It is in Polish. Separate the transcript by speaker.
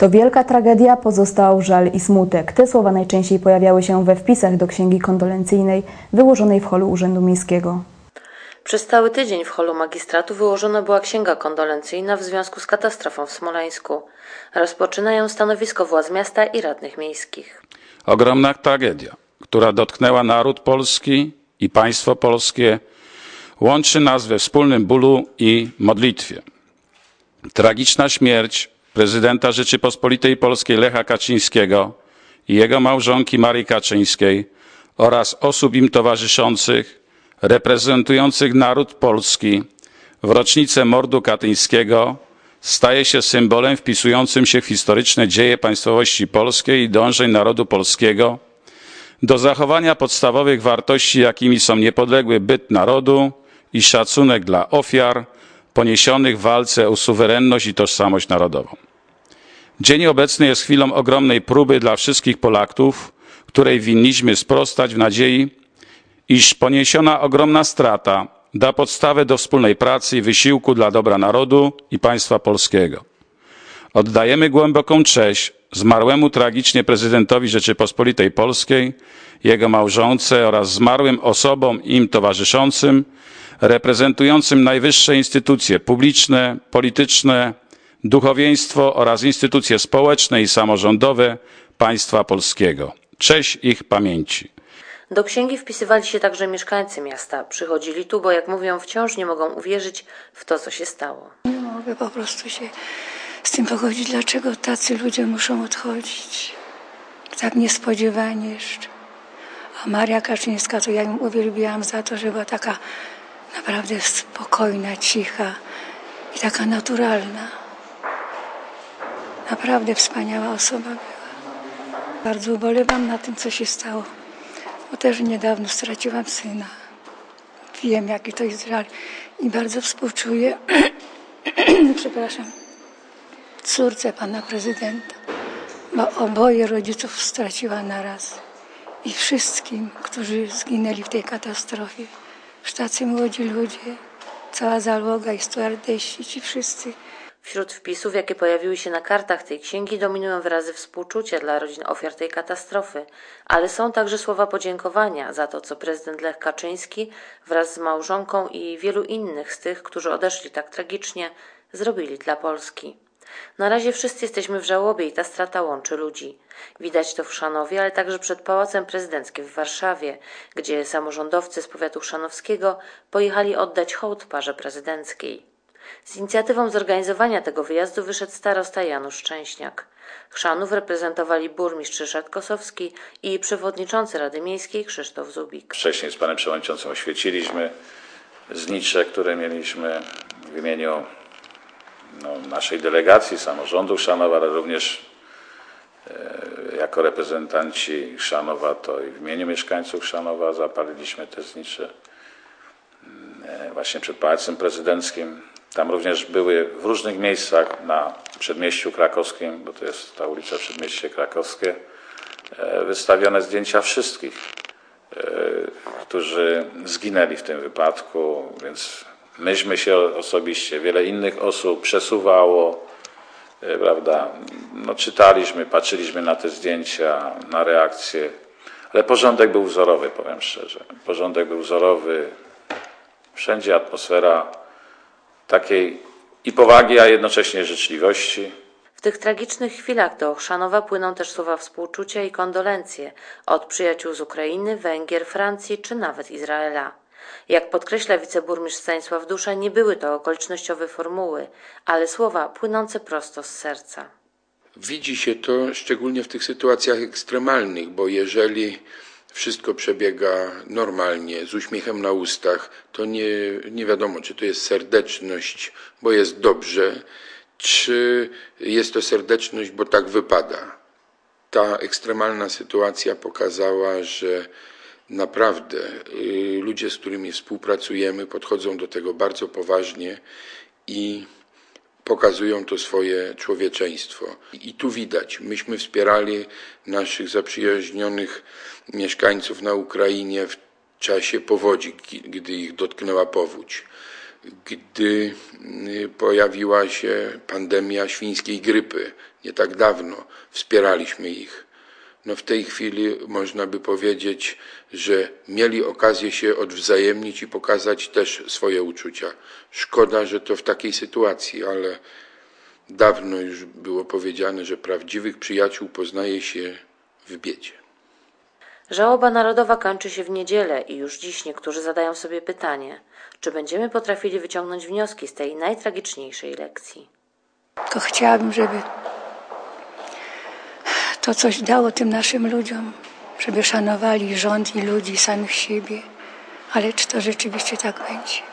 Speaker 1: To wielka tragedia, pozostał żal i smutek. Te słowa najczęściej pojawiały się we wpisach do księgi kondolencyjnej wyłożonej w holu Urzędu Miejskiego.
Speaker 2: Przez cały tydzień w holu magistratu wyłożona była księga kondolencyjna w związku z katastrofą w Smoleńsku. Rozpoczynają stanowisko władz miasta i radnych miejskich.
Speaker 3: Ogromna tragedia, która dotknęła naród polski i państwo polskie, łączy nas we wspólnym bólu i modlitwie. Tragiczna śmierć prezydenta Rzeczypospolitej Polskiej Lecha Kaczyńskiego i jego małżonki Marii Kaczyńskiej oraz osób im towarzyszących, reprezentujących naród polski w rocznicę mordu katyńskiego staje się symbolem wpisującym się w historyczne dzieje państwowości polskiej i dążeń narodu polskiego do zachowania podstawowych wartości, jakimi są niepodległy byt narodu i szacunek dla ofiar poniesionych w walce o suwerenność i tożsamość narodową. Dzień obecny jest chwilą ogromnej próby dla wszystkich Polaków, której winniśmy sprostać w nadziei, iż poniesiona ogromna strata da podstawę do wspólnej pracy i wysiłku dla dobra narodu i państwa polskiego. Oddajemy głęboką cześć zmarłemu tragicznie prezydentowi Rzeczypospolitej Polskiej, jego małżonce oraz zmarłym osobom im towarzyszącym, reprezentującym najwyższe instytucje publiczne, polityczne, duchowieństwo oraz instytucje społeczne i samorządowe państwa polskiego. Cześć ich pamięci.
Speaker 2: Do księgi wpisywali się także mieszkańcy miasta. Przychodzili tu, bo jak mówią, wciąż nie mogą uwierzyć w to, co się stało.
Speaker 4: Nie mogę po prostu się z tym pogodzić, dlaczego tacy ludzie muszą odchodzić. Tak niespodziewanie jeszcze. A Maria Kaczyńska, to ja ją uwielbiałam za to, że była taka naprawdę spokojna, cicha i taka naturalna. Naprawdę wspaniała osoba była. Bardzo ubolewam na tym, co się stało, bo też niedawno straciłam syna. Wiem, jaki to jest żal i bardzo współczuję, przepraszam, córce pana prezydenta, bo oboje rodziców straciła naraz i wszystkim, którzy zginęli w tej katastrofie. Już tacy młodzi ludzie, cała załoga i stewardesi, ci wszyscy.
Speaker 2: Wśród wpisów, jakie pojawiły się na kartach tej księgi, dominują wyrazy współczucia dla rodzin ofiar tej katastrofy, ale są także słowa podziękowania za to, co prezydent Lech Kaczyński wraz z małżonką i wielu innych z tych, którzy odeszli tak tragicznie, zrobili dla Polski. Na razie wszyscy jesteśmy w żałobie i ta strata łączy ludzi. Widać to w Chrzanowie, ale także przed Pałacem Prezydenckim w Warszawie, gdzie samorządowcy z powiatu chrzanowskiego pojechali oddać hołd parze prezydenckiej. Z inicjatywą zorganizowania tego wyjazdu wyszedł starosta Janusz Szczęśniak. Chrzanów reprezentowali burmistrz Ryszard Kosowski i przewodniczący Rady Miejskiej Krzysztof Zubik.
Speaker 3: Wcześniej z panem przewodniczącym oświeciliśmy znicze, które mieliśmy w imieniu no, naszej delegacji, samorządu Chrzanowa, ale również e, jako reprezentanci Chrzanowa, to i w imieniu mieszkańców Chrzanowa zapaliliśmy te znicze e, właśnie przed Pałacem Prezydenckim. Tam również były w różnych miejscach na przedmieściu krakowskim, bo to jest ta ulica Przedmieście Krakowskie, e, wystawione zdjęcia wszystkich, którzy zginęli w tym wypadku, więc myśmy się osobiście, wiele innych osób przesuwało, e, prawda, no czytaliśmy, patrzyliśmy na te zdjęcia, na reakcje, ale porządek był wzorowy, powiem szczerze. Porządek był wzorowy, wszędzie atmosfera takiej i powagi, a jednocześnie życzliwości.
Speaker 2: W tych tragicznych chwilach do Chrzanowa płyną też słowa współczucia i kondolencje od przyjaciół z Ukrainy, Węgier, Francji czy nawet Izraela. Jak podkreśla wiceburmistrz Stanisław Dusza, nie były to okolicznościowe formuły, ale słowa płynące prosto z serca.
Speaker 5: Widzi się to szczególnie w tych sytuacjach ekstremalnych, bo jeżeli wszystko przebiega normalnie, z uśmiechem na ustach, to nie, nie wiadomo, czy to jest serdeczność, bo jest dobrze, czy jest to serdeczność, bo tak wypada. Ta ekstremalna sytuacja pokazała, że naprawdę y, ludzie, z którymi współpracujemy, podchodzą do tego bardzo poważnie i pokazują to swoje człowieczeństwo. I tu widać, myśmy wspierali naszych zaprzyjaźnionych mieszkańców na Ukrainie w czasie powodzi, gdy ich dotknęła powódź. gdy y, pojawiła się pandemia świńskiej grypy nie tak dawno, wspieraliśmy ich. No w tej chwili można by powiedzieć, że mieli okazję się odwzajemnić i pokazać też swoje uczucia. Szkoda, że to w takiej sytuacji, ale dawno już było powiedziane, że prawdziwych przyjaciół poznaje się w biedzie.
Speaker 2: Żałoba narodowa kończy się w niedzielę i już dziś niektórzy zadają sobie pytanie, czy będziemy potrafili wyciągnąć wnioski z tej najtragiczniejszej lekcji.
Speaker 4: Tylko chciałabym, żeby to coś dało tym naszym ludziom, żeby szanowali rząd i ludzi, samych siebie. Ale czy to rzeczywiście tak będzie?